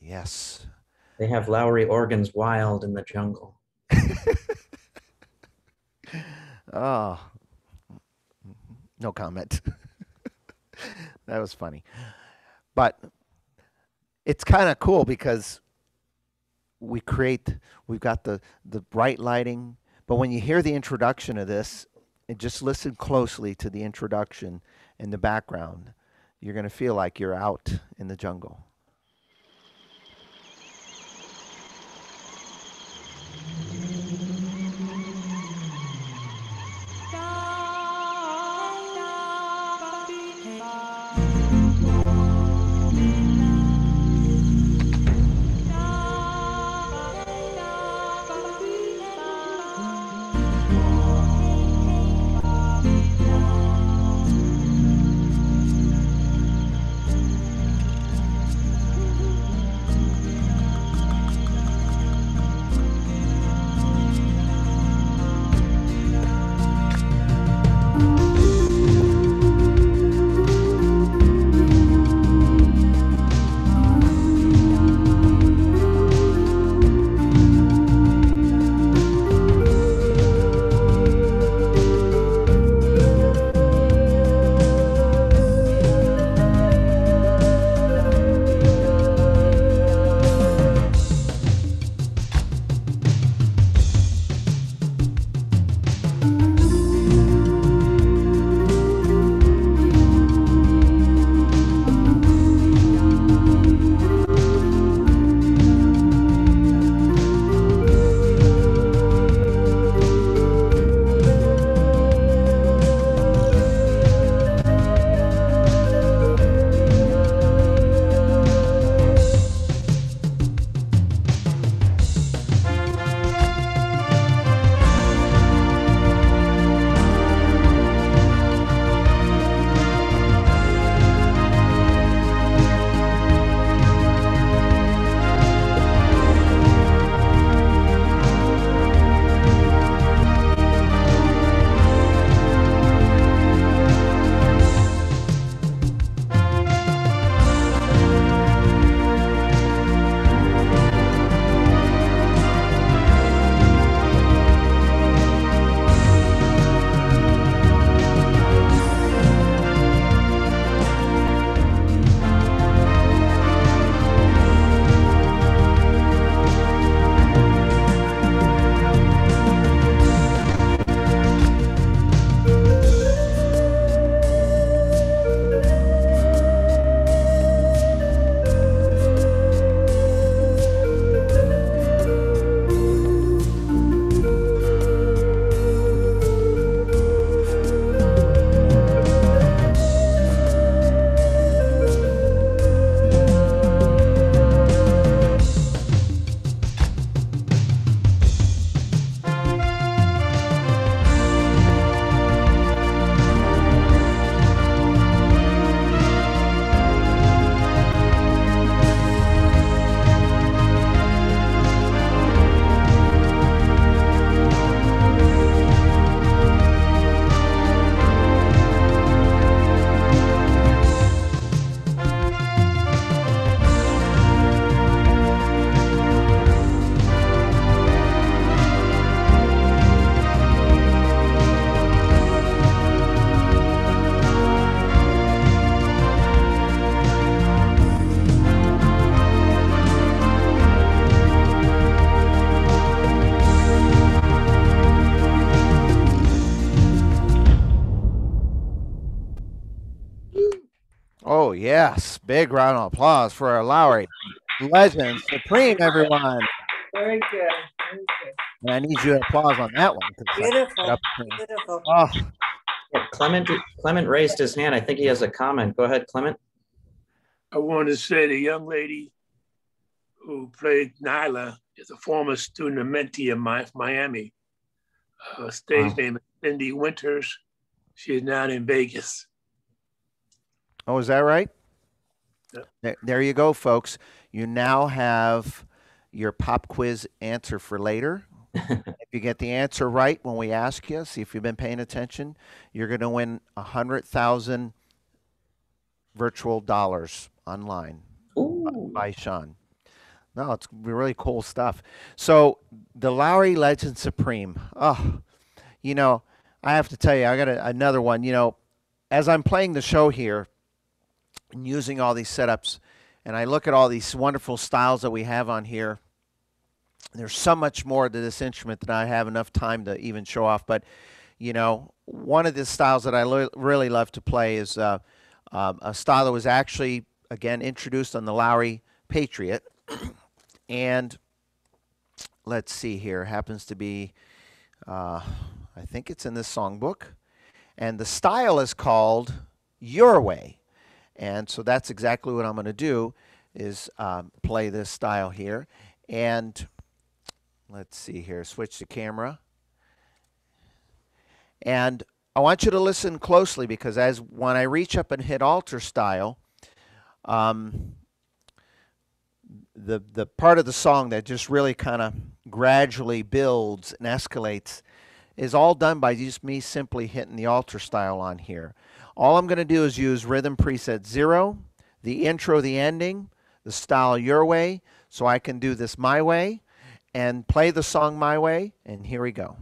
Yes. They have Lowrey organs wild in the jungle. oh, <laughs> no comment. <laughs> that was funny. But it's kind of cool because we create, we've got the, the bright lighting. But when you hear the introduction of this, and just listen closely to the introduction in the background, you're going to feel like you're out in the jungle. Oh, yes. Big round of applause for our Lowrey legend supreme, everyone. Very good. Very good. And I need you to applause on that one. Beautiful. got up between- Beautiful. Oh, Yeah, Clement Clement raised his hand. I think he has a comment. Go ahead, Clement. I want to say the young lady who played Nyla is a former student of Menti in Mi- Miami. Her stage Wow. name is Cindy Winters. She is now in Vegas. Oh, is that right? Yep. There, there you go, folks. You now have your pop quiz answer for later. <laughs> if you get the answer right when we ask you, see if you've been paying attention, you're going to win a hundred thousand virtual dollars online Ooh. by Sean. No, it's really cool stuff. So the Lowrey Legend Supreme. Oh, you know, I have to tell you, I got a, another one. You know, as I'm playing the show here and using all these setups, and I look at all these wonderful styles that we have on here. There's so much more to this instrument than I have enough time to even show off. But you know, one of the styles that I really love to play is uh, um, a style that was actually again introduced on the Lowrey Patriot, and let's see here happens to be, uh, I think it's in this songbook, and the style is called Your Way, and so that's exactly what I'm going to do is um, play this style here, and let's see here, switch the camera. And I want you to listen closely because as when I reach up and hit alter style, um, the the part of the song that just really kind of gradually builds and escalates is all done by just me simply hitting the alter style on here. All I'm going to do is use rhythm preset zero, the intro, the ending, the style your way, so I can do this my way and play the song my way. And here we go.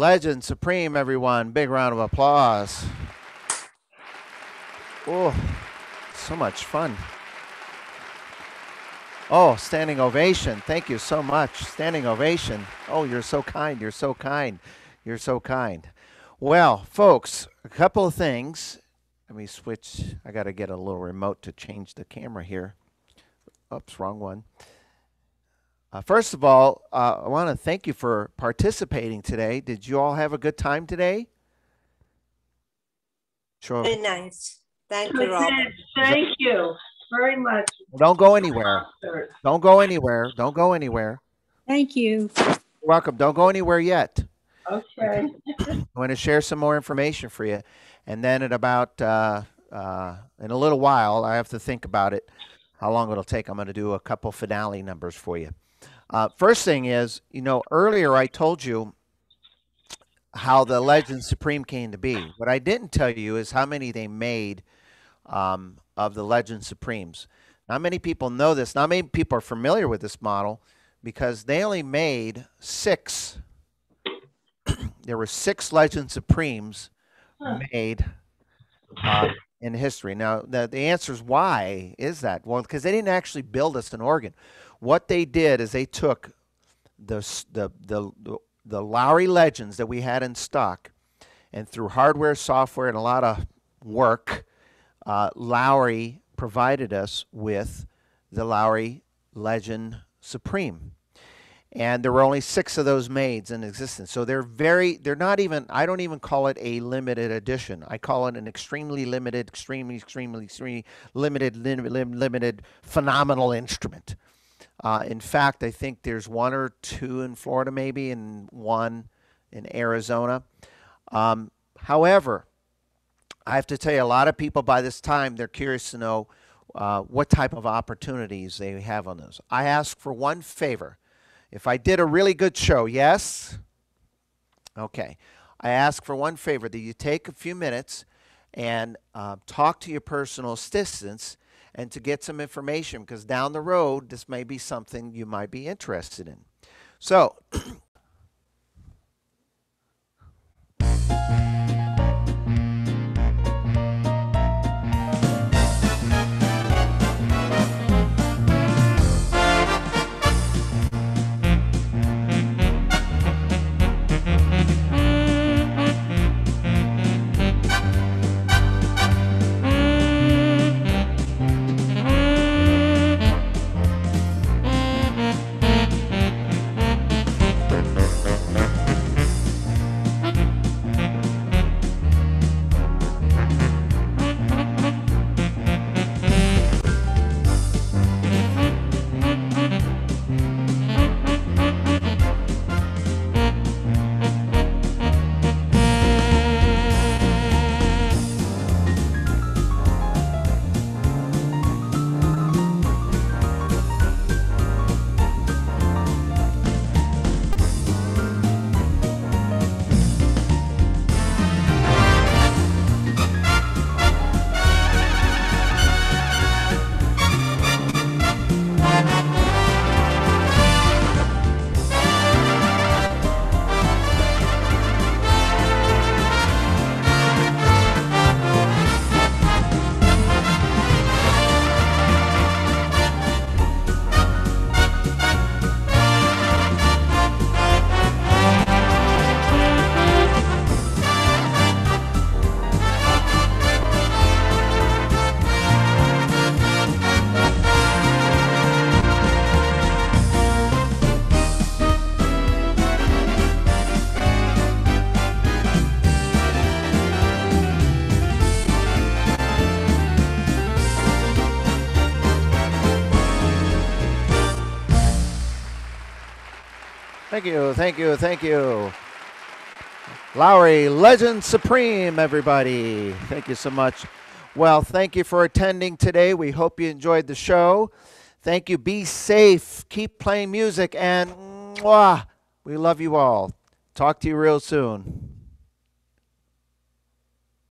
Legend Supreme, everyone. Big round of applause. Oh, so much fun. Oh, standing ovation. Thank you so much. Standing ovation. Oh, you're so kind. You're so kind. You're so kind. Well, folks, a couple of things. Let me switch. I got to get a little remote to change the camera here. Oops, wrong one. Uh, first of all, uh, I want to thank you for participating today. Did you all have a good time today? Sure. Very nice. Thank you, We Robert. Thank you very much. Don't go anywhere. Don't go anywhere. Don't go anywhere. Thank you. You're welcome. Don't go anywhere yet. Okay. <laughs> I'm going to share some more information for you, and then at about uh, uh, in a little while, I have to think about it, how long it'll take. I'm going to do a couple finale numbers for you. Uh, first thing is, you know, earlier I told you how the Legend Supreme came to be. What I didn't tell you is how many they made um, of the Legend Supremes. Not many people know this. Not many people are familiar with this model because they only made six. <clears throat> there were six Legend Supremes Huh. made uh, in history. Now, the, the answer is why is that? Well, because they didn't actually build us an organ. What they did is they took the, the, the, the, Lowrey Legends that we had in stock, and through hardware, software, and a lot of work, uh, Lowrey provided us with the Lowrey Legend Supreme. And there were only six of those made in existence. So they're very, they're not even, I don't even call it a limited edition. I call it an extremely limited, extremely, extremely, extremely limited, lim- lim- limited, phenomenal instrument. Uh, in fact, I think there's one or two in Florida, maybe, and one in Arizona. Um, however, I have to tell you, a lot of people by this time they're curious to know uh, what type of opportunities they have on those. I ask for one favor. If I did a really good show, yes? Okay. I ask for one favor that you take a few minutes and uh, talk to your personal assistants and to get some information because down the road, this may be something you might be interested in. So, <clears throat> Thank you, thank you, thank you. Lowrey, Legend Supreme, everybody. Thank you so much. Well, thank you for attending today. We hope you enjoyed the show. Thank you. Be safe. Keep playing music. And mwah, we love you all. Talk to you real soon.